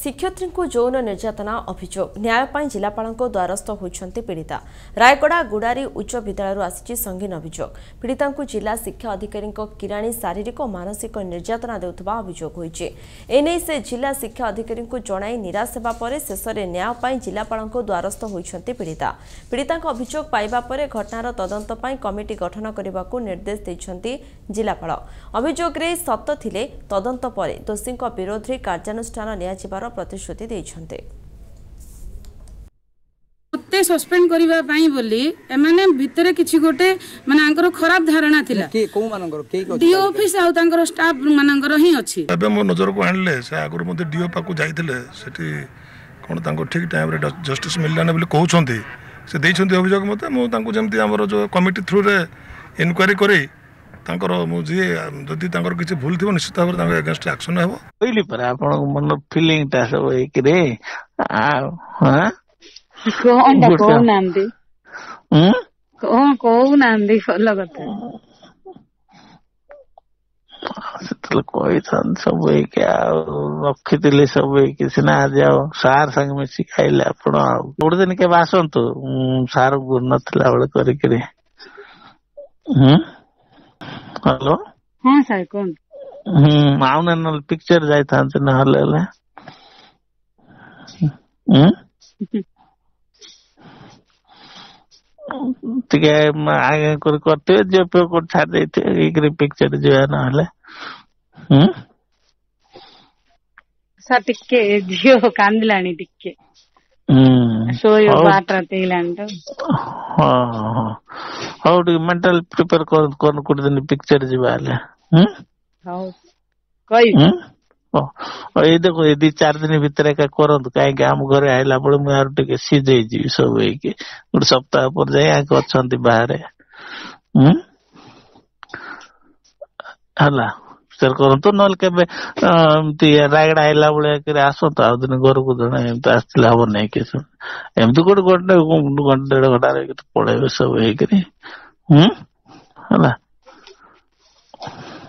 ଶିକ୍ଷୟତ୍ରୀଙ୍କୁ ଯୌନ ନିର୍ଯାତନା ଅଭିଯୋଗ ନ୍ୟାୟ ପାଇଁ ଜିଲ୍ଲାପାଳଙ୍କ ଦ୍ୱାରସ୍ଥ ହୋଇଛନ୍ତି ପୀଡ଼ିତା ରାୟଗଡ଼ା ଗୁଡ଼ାରୀ ଉଚ୍ଚ ବିଦ୍ୟାଳୟରୁ ଆସିଛି ସଙ୍ଗୀନ ଅଭିଯୋଗ ପୀଡ଼ିତାଙ୍କୁ ଜିଲ୍ଲା ଶିକ୍ଷା ଅଧିକାରୀଙ୍କ କିରାଣୀ ଶାରୀରିକ ଓ ମାନସିକ ନିର୍ଯାତନା ଦେଉଥିବା ଅଭିଯୋଗ ହୋଇଛି ଏନେଇ ସେ ଜିଲ୍ଲା ଶିକ୍ଷା ଅଧିକାରୀଙ୍କୁ ଜଣାଇ ନିରାଶ ହେବା ପରେ ଶେଷରେ ନ୍ୟାୟ ପାଇଁ ଜିଲ୍ଲାପାଳଙ୍କ ଦ୍ୱାରସ୍ଥ ହୋଇଛନ୍ତି ପୀଡ଼ିତା ପୀଡ଼ିତାଙ୍କ ଅଭିଯୋଗ ପାଇବା ପରେ ଘଟଣାର ତଦନ୍ତ ପାଇଁ କମିଟି ଗଠନ କରିବାକୁ ନିର୍ଦ୍ଦେଶ ଦେଇଛନ୍ତି ଜିଲ୍ଲାପାଳ ଅଭିଯୋଗରେ ସତ ଥିଲେ ତଦନ୍ତ ପରେ ଦୋଷୀଙ୍କ ବିରୋଧରେ କାର୍ଯ୍ୟାନୁଷ୍ଠାନ ନିଆଯିବ ଦେବାର ପ୍ରତିଶ୍ରୁତି ଦେଇଛନ୍ତି ମୋତେ ସସ୍ପେଣ୍ଡ କରିବା ପାଇଁ ବୋଲି ଏମାନେ ଭିତରେ କିଛି ଗୋଟେ ମାନେ ଆଙ୍କର ଖରାପ ଧାରଣା ଥିଲା ଡିଓ ଅଫିସ ଆଉ ତାଙ୍କର ଷ୍ଟାଫ ମାନଙ୍କର ହିଁ ଅଛି ଏବେ ମୋ ନଜରକୁ ଆଣିଲେ ସେ ଆଗରୁ ମଧ୍ୟ ଡିଓ ପାଖକୁ ଯାଇଥିଲେ ସେଠି କ'ଣ ତାଙ୍କୁ ଠିକ୍ ଟାଇମ୍ରେ ଜଷ୍ଟିସ୍ ମିଳିଲାନି ବୋଲି କହୁଛନ୍ତି ସେ ଦେଇଛନ୍ତି ଅଭିଯୋଗ ମୋତେ ମୁଁ ତାଙ୍କୁ ଯେମିତି ଆମର ଯେଉଁ କମିଟି ଥ୍ରୁରେ ଇନକ୍ୱାରି କରି ତାଙ୍କର ମୁଁ ଯିଏ ଯଦି ତାଙ୍କର କିଛି ଭୁଲ ଥିବ ନିଶ୍ଚିତ ଭାବରେ ତାଙ୍କ ଏଗେନଷ୍ଟ ଆକ୍ସନ ହେବ କହିଲି ପରା ଆପଣଙ୍କ ମନ ଫିଲିଂଟା ସବୁ ଏକରେ ଆଉ କହୁନାହାନ୍ତି କଣ କହୁନାହାନ୍ତି ଭଲ କଥା ସେତେବେଳେ କହିଥାନ୍ତି ସବୁ ହେଇକି ଆଉ ରଖିଥିଲେ ସବୁ ହେଇକି ସିନା ଆଜି ଆଉ ସାର୍ ସାଙ୍ଗେ ମିଶିକି ଖାଇଲେ ଆପଣ ଆଉ ଗୋଟେ ଦିନ କେବେ ଆସନ୍ତୁ ସାର୍ ଗୁରୁ ନଥିଲା ବେଳେ କରିକିରି ହୁଁ ಹಲೋ ಹ್ಞೂ ಸಾಯ್ಕೊಂಡ್ ಹ್ಮ್ ಅವನನ್ನ ಪಿಕ್ಚರ್ಸ್ ಆಯ್ತಾ ಅಂತ ಹಲ್ಲೆಲ್ಲ ಹ್ಮ್ ଟିକେ ଆଗେ କରି କରିଥିବେ ଝିଅ ପୁଅ କୋଉଠି ଛାଡି ଦେଇଥିବେ ଏକରେ ପିକ୍ଚର ଯିବା ନହେଲେ ସାର୍ ଟିକେ ଝିଅ କାନ୍ଦିଲାଣି ଟିକେ ଶୋଇବ ବାଟରେ ଦେଇଲାଣି ତ ହଁ ହଁ हाउ डू मेंटल प्रिपेयर कर कर कर दिन पिक्चर जी वाले हम्म हाउ कई ओ ये देखो ये दी चार दिन भीतर का करो तो कहें कि हम घर आए सब वही सप्ताह पर ला ರೆಜಿಸ್ಟರ್ କରନ୍ତୁ ନହେଲେ କେବେ ରାୟଗଡା ଆଇଲା ଭଳିଆ କରି ଆସନ୍ତୁ ଆଉ ଦିନ ଘରକୁ ଜଣେ ଏମିତି ଆସିଥିଲେ ହବ ନାଇଁ କିଛି ଏମିତି ଗୋଟେ ଘଣ୍ଟେ ଘଣ୍ଟେ ଦେଢ ଘଣ୍ଟା ରହିକି ପଳେଇବେ ସବୁ ହେଇକିରି ହୁଁ ହେଲା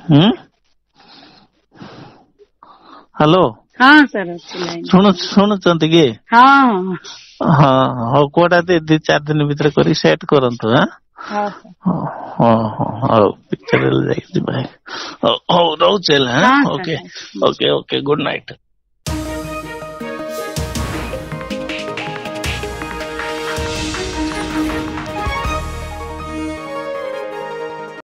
ହୁଁ ହ୍ୟାଲୋ ଶୁଣୁ ଶୁଣୁଛନ୍ତି କି ହଁ ହଉ କୋଉଟା ଦି ଚାରି ଦିନ ଭିତରେ କରି ସେଟ୍ କରନ୍ତୁ ହାଁ ಪಿಕ್ಚರ್ ಎಲ್ಲ ತೆಗೆದಿ ಬಾಯ್ ಹೌದು ಹೌದು ಚೆಲ್ಲ okay okay okay good night